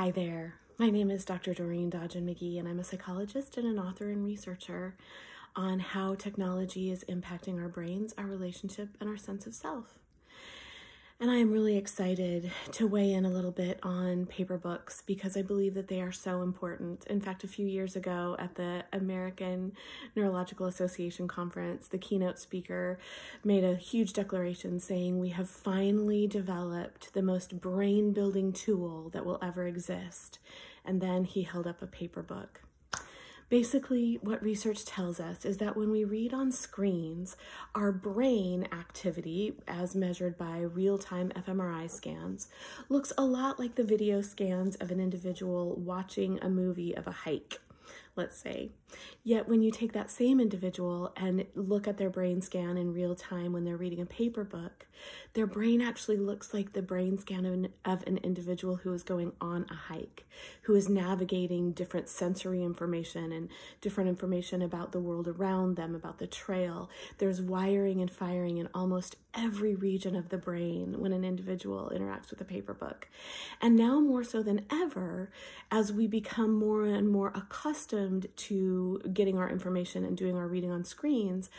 Hi there. My name is Dr. Doreen Dodgen-Magee, and I'm a psychologist and an author and researcher on how technology is impacting our brains, our relationship, and our sense of self. And I am really excited to weigh in a little bit on paper books because I believe that they are so important. In fact, a few years ago at the American Neurological Association conference, the keynote speaker made a huge declaration saying, We have finally developed the most brain building tool that will ever exist. And then he held up a paper book. Basically, what research tells us is that when we read on screens, our brain activity, as measured by real time fMRI scans, looks a lot like the video scans of an individual watching a movie of a hike let's say. Yet when you take that same individual and look at their brain scan in real time when they're reading a paper book, their brain actually looks like the brain scan of an, of an individual who is going on a hike, who is navigating different sensory information and different information about the world around them, about the trail. There's wiring and firing in almost every region of the brain when an individual interacts with a paper book. And now more so than ever, as we become more and more accustomed to getting our information and doing our reading on screens,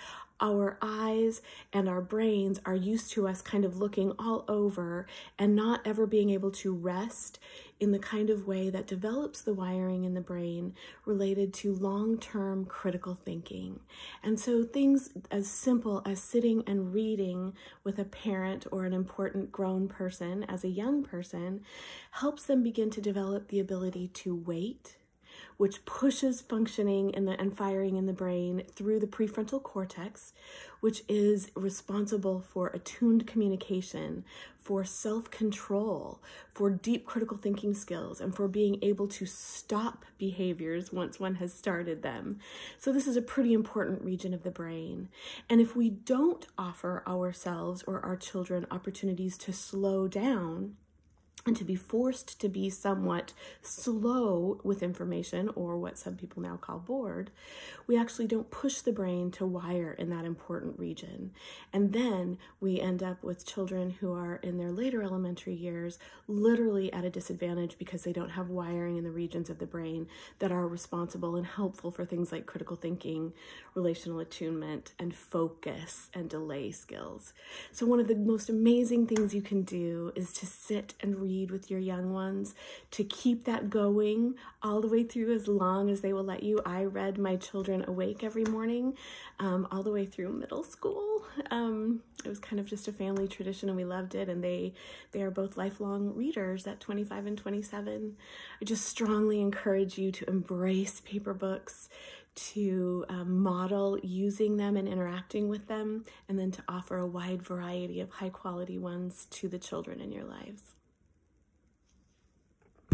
our eyes and our brains are used to us kind of looking all over and not ever being able to rest in the kind of way that develops the wiring in the brain related to long term critical thinking. And so, things as simple as sitting and reading with a parent or an important grown person as a young person helps them begin to develop the ability to wait which pushes functioning in the, and firing in the brain through the prefrontal cortex, which is responsible for attuned communication, for self control, for deep critical thinking skills, and for being able to stop behaviors once one has started them. So, this is a pretty important region of the brain. And if we don't offer ourselves or our children opportunities to slow down, and to be forced to be somewhat slow with information, or what some people now call bored, we actually don't push the brain to wire in that important region. And then we end up with children who are in their later elementary years literally at a disadvantage because they don't have wiring in the regions of the brain that are responsible and helpful for things like critical thinking, relational attunement, and focus and delay skills. So, one of the most amazing things you can do is to sit and read read with your young ones to keep that going all the way through as long as they will let you. I read my children awake every morning um, all the way through middle school. Um, it was kind of just a family tradition and we loved it and they they are both lifelong readers at 25 and 27 i just strongly encourage you to embrace paper books to um, model using them and interacting with them and then to offer a wide variety of high quality ones to the children in your lives